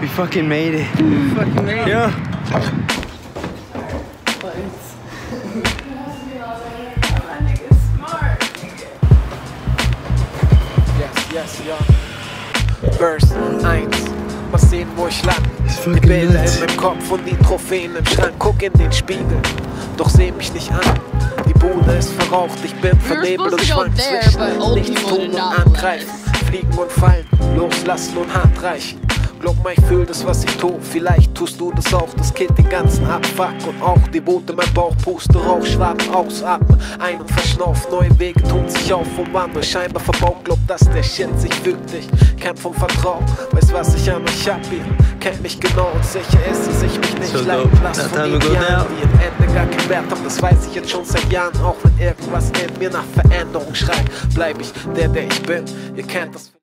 We fucking made it. We fucking made it. Yeah. Yes, yes, ja. Verse 1. Mal sehen, wo ich land. Die Bilder nuts. in meinem Kopf und die Trophäen im Schrank. Guck in den Spiegel, doch seh mich nicht an. Die Bude ist verraucht, ich bin vernebelt und schwank zwischen nichts tun und angreifen. Fliegen und fallen, loslassen und Hand reichen. Glaub mal, ich fühl das, was ich tu. Vielleicht tust du das auch, das Kind den ganzen Abfuck. Und auch die Wut in meinem Bauch, puste Rauch, schwappen, ausatmen. Ein- und verschnauft, neue Wege tun sich auf und wandern. Scheinbar verbaut, glaub, dass der Shit sich fügt. Ich kämpf um Vertrauen, weiß, was ich an euch hab. Ihr kennt mich genau und sicher ist, dass ich mich nicht So leiten dope. lasse von time ago Idealen, keinen Wert haben. Das weiß ich jetzt schon seit Jahren. Auch wenn irgendwas in mir nach Veränderung schreit, bleib ich der, der ich bin. Ihr kennt das.